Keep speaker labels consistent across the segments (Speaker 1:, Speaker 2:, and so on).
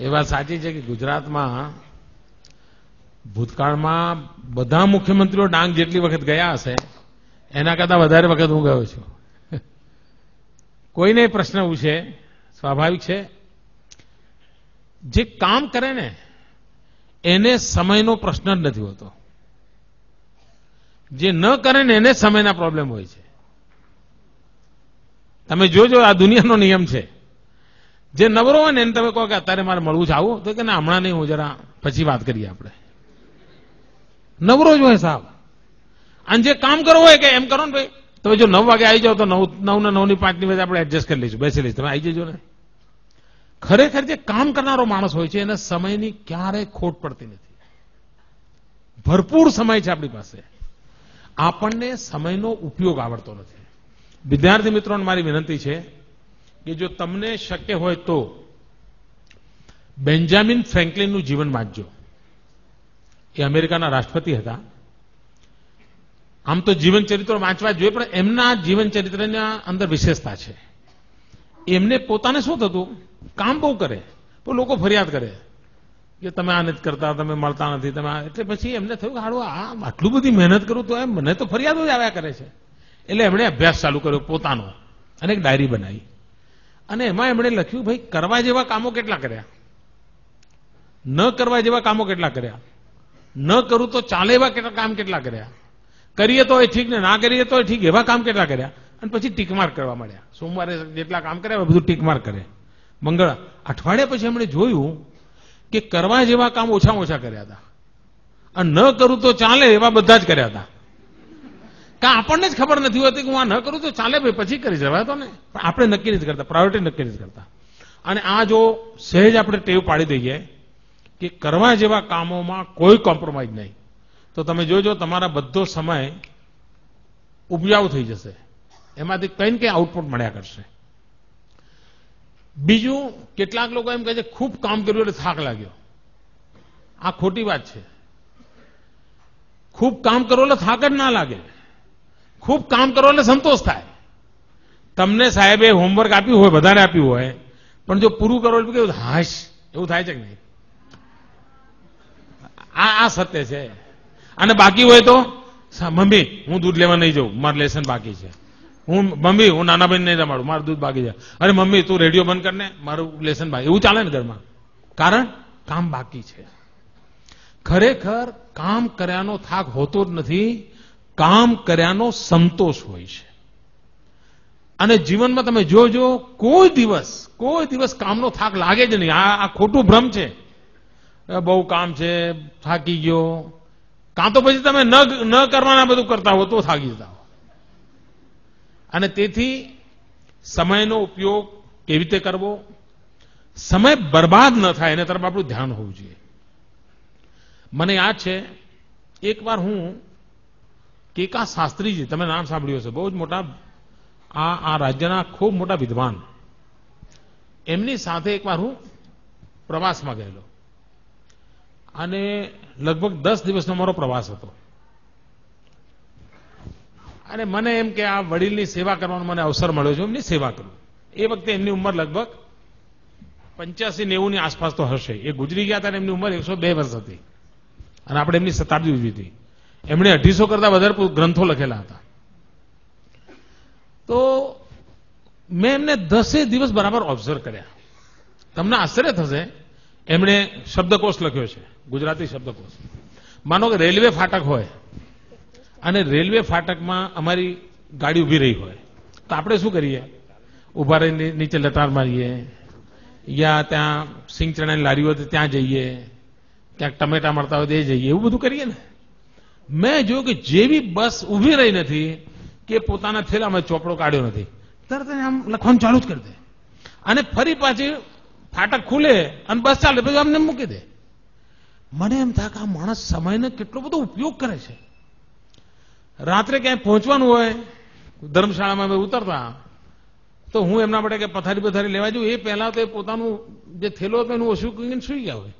Speaker 1: એ વાત સાચી છે કે ગુજરાતમાં ભૂતકાળમાં બધા મુખ્યમંત્રીઓ ડાંગ જેટલી વખત ગયા હશે, એના કરતા વધારે વખત હું ગયો છું. કોઈને પ્રશ્ન પૂછે સ્વાભાવિક છે. જે કામ કરે ને, એને સમયનો પ્રશ્ન જ નથી હોતો. જે ન કરે ને, એને સમયના પ્રોબ્લેમ હોય છે. તમે જોજો, આ દુનિયાનો નિયમ છે. જે નવરો હોય ને એને તમે કહો કે અત્યારે મારે મળવું છે, આવું. તો કે ના, હમણાં નહીં, હું જરા પછી વાત કરીએ આપણે. નવરો જ હોય સાહેબ. અને જે કામ કરવું હોય કે એમ કરો ને ભાઈ. તમે જો નવ વાગે આવી જાઓ તો નવ નવ ને નવની પાંચની વચ્ચે આપણે એડજસ્ટ કરી લઈશું. બેસી લઈશું. તમે આવી જજો ને. ખરેખર જે કામ કરનારો માણસ હોય છે, એને સમયની ક્યારેય ખોટ પડતી નથી. ભરપૂર સમય છે આપણી પાસે. આપણને સમયનો ઉપયોગ આવડતો નથી. વિદ્યાર્થી મિત્રોને મારી વિનંતી છે કે જો તમને શક્ય હોય તો બેન્જામિન ફ્રેન્કલિનનું જીવન વાંચજો. એ અમેરિકાના રાષ્ટ્રપતિ હતા. આમ તો જીવન ચરિત્રો વાંચવા જોઈએ, પણ એમના જીવન ચરિત્રના અંદર વિશેષતા છે. એમને પોતાને શું થતું? કામ બહુ કરે. પણ લોકો ફરિયાદ કરે. કે તમે આ નથી કરતા, તમે મળતા નથી, તમે એટલે પછી એમને થયું કે હાડું, આ આટલું બધી મહેનત કરું તો એમ મને તો ફરિયાદો જ આવ્યા કરે છે. એટલે એમણે અભ્યાસ ચાલુ કર્યો પોતાનો અને એક ડાયરી બનાવી. અને એમાં એમણે લખ્યું, ભાઈ, કરવા જેવા કામો કેટલા કર્યા? ન કરવા જેવા કામો કેટલા કર્યા? ન કરું તો ચાલે એવા કેટલા કામ કેટલા કર્યા? કરીએ તો એ ઠીક ને ના કરીએ તો ઠીક, એવા કામ કેટલા કર્યા? અને પછી ટીકમાર્ક કરવા મળ્યા સોમવારે જેટલા કામ કર્યા બધું ટીકમાર્ક કરે. મંગળ, અઠવાડિયા પછી એમણે જોયું કે કરવા જેવા કામ ઓછામાં ઓછા કર્યા હતા. અને ન કરું તો ચાલે એવા બધા જ કર્યા હતા. કા આપણને જ ખબર નથી હોતી કે હું આ ન કરું તો ચાલે ભાઈ, પછી કરી જવાય તો ને? પણ આપણે નક્કી નથી કરતા પ્રાયોરિટી નક્કી નથી કરતા. અને આ જો સહેજ આપણે ટેવ પાડી દઈએ કે કરવા જેવા કામોમાં કોઈ કોમ્પ્રોમાઇઝ નહીં. તો તમે જોજો, તમારા બધો સમય ઉપજાઉ થઈ જશે. એમાંથી કંઈ ને કંઈ આઉટપુટ મળ્યા કરશે. બીજું, કેટલાક લોકો એમ કહે છે, ખૂબ કામ કર્યું એટલે થાક લાગ્યો. આ ખોટી વાત છે. ખૂબ કામ કરો એટલે થાક જ ના લાગે. ખૂબ કામ કરો એટલે સંતોષ થાય. તમને સાહેબે હોમવર્ક આપ્યું હોય વધારે આપ્યું હોય, પણ જો પૂરું કરો એટલે કેવું હાશ, એવું થાય છે કે નહીં? આ આ સત્ય છે. અને બાકી હોય તો મમ્મી, હું દૂધ લેવા નહીં જાઉં, મારું લેસન બાકી છે. હું મમ્મી, હું નાના બહેન નહીં રમાડું, મારું દૂધ બાકી છે. અરે મમ્મી, તું રેડિયો બંધ કરને મારું લેસન બાકી એવું ચાલે ને ઘરમાં? કારણ કામ બાકી છે. ખરેખર કામ કર્યાનો થાક હોતો જ નથી કામ કર્યાનો સંતોષ હોય છે. અને જીવનમાં તમે જોજો, કોઈ દિવસ કોઈ દિવસ કામનો થાક લાગે જ નહીં. આ આ ખોટું ભ્રમ છે. બહુ કામ છે, થાકી ગયો. કાં તો પછી તમે ન ન કરવાના બધું કરતા હો, તો થાકી જતા હો. અને તેથી સમયનો ઉપયોગ કેવી રીતે કરવો? સમય બરબાદ ન થાય, એના તરફ આપણું ધ્યાન હોવું જોઈએ. મને યાદ છે એકવાર હું કેકા શાસ્ત્રીજી, તમે નામ સાંભળ્યું હશે, બહુ જ મોટા, આ આ રાજ્યના ખૂબ મોટા વિદ્વાન. એમની સાથે એકવાર હું પ્રવાસમાં ગયેલો. અને લગભગ દસ દિવસનો મારો પ્રવાસ હતો. અને મને એમ કે આ વડીલની સેવા કરવાનો મને અવસર મળ્યો છે એમની સેવા કરું. એ વખતે એમની ઉંમર લગભગ પંચ્યાસી નેવું ની આસપાસ તો હશે. એ ગુજરી ગયા હતા એમની ઉંમર એકસો બે વર્ષ હતી. અને આપણે એમની શતાબ્દી ઉજવી હતી. એમણે અઢીસો કરતા વધારે ગ્રંથો લખેલા હતા. તો મેં એમને દસે દિવસ બરાબર ઓબ્ઝર્વ કર્યા. તમને આશ્ચર્ય થશે, એમણે શબ્દકોશ લખ્યો છે, ગુજરાતી શબ્દકોશ. માનો કે રેલવે ફાટક હોય, અને રેલવે ફાટકમાં અમારી ગાડી ઊભી રહી હોય, તો આપણે શું કરીએ? ઊભા રહીને નીચે લટાર મારીએ, યા ત્યાં સિંગ ચણાની લારી હોય તો ત્યાં જઈએ, ક્યાંક ટમેટા મળતા હોય તો એ જઈએ, એવું બધું કરીએ ને? મેં જોયું કે જેવી બસ ઊભી રહી નથી કે પોતાના થેલામાં ચોપડો કાઢ્યો નથી. તરત આમ લખવાનું ચાલુ જ કરી દે. અને ફરી પાછી ફાટક ખુલે અને બસ ચાલે, પછી અમને મૂકી દે. મને એમ થાય કે આ માણસ સમયનો કેટલો બધો ઉપયોગ કરે છે. રાત્રે ક્યાંય પહોંચવાનું હોય, ધર્મશાળામાં ઉતરતા, તો હું એમના માટે કે પથારી પથારી લેવા જઉં, એ પહેલા તો એ પોતાનું જે થેલો હતો એનું ઓછું કહીને સુઈ ગયા હોય.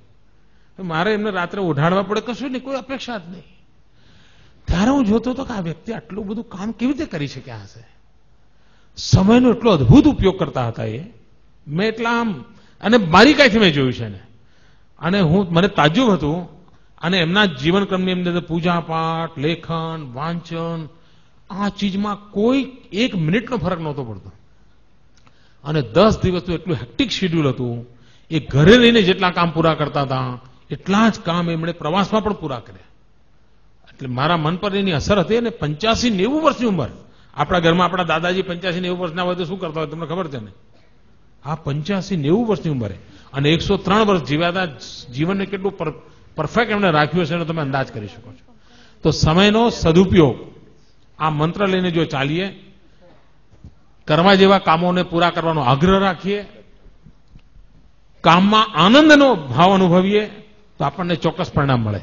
Speaker 1: મારે એમને રાત્રે ઓઢાડવા પડે કશું નહીં, કોઈ અપેક્ષા જ નહીં. ત્યારે હું જોતો હતો કે આ વ્યક્તિ આટલું બધું કામ કેવી રીતે કરી શક્યા હશે? સમયનો એટલો અદભુત ઉપયોગ કરતા હતા એ. મેં એટલા આમ, અને મારી કાંઈથી મેં જોયું છે ને અને હું, મને તાજુબ હતું, અને એમના જીવનક્રમની અંદર પૂજા પાઠ લેખન, વાંચન, આ ચીજમાં કોઈ એક મિનિટનો ફરક નહોતો પડતો. અને દસ દિવસનું એટલું હેક્ટિક શેડ્યુલ હતું, એ ઘરે રહીને જેટલા કામ પૂરા કરતા હતા, એટલા જ કામ એમણે પ્રવાસમાં પણ પૂરા કર્યા. એટલે મારા મન પર એની અસર હતી અને પંચ્યાસી નેવું વર્ષની ઉંમર. આપણા ઘરમાં આપણા દાદાજી પંચ્યાસી નેવું વર્ષના હોય તો શું કરતા હોય, તમને ખબર છે ને? આ પંચ્યાસી નેવું વર્ષની ઉંમરે. અને એકસો ત્રણ વર્ષ જીવ્યા હતા જીવનને કેટલું પરફેક્ટ એમણે રાખ્યું હશે એનો તમે અંદાજ કરી શકો છો. તો સમયનો સદુપયોગ. આ મંત્ર લઈને જો ચાલીએ, કરવા જેવા કામોને પૂરા કરવાનો આગ્રહ રાખીએ, કામમાં આનંદનો ભાવ અનુભવીએ, તો આપણને ચોક્કસ પરિણામ મળે.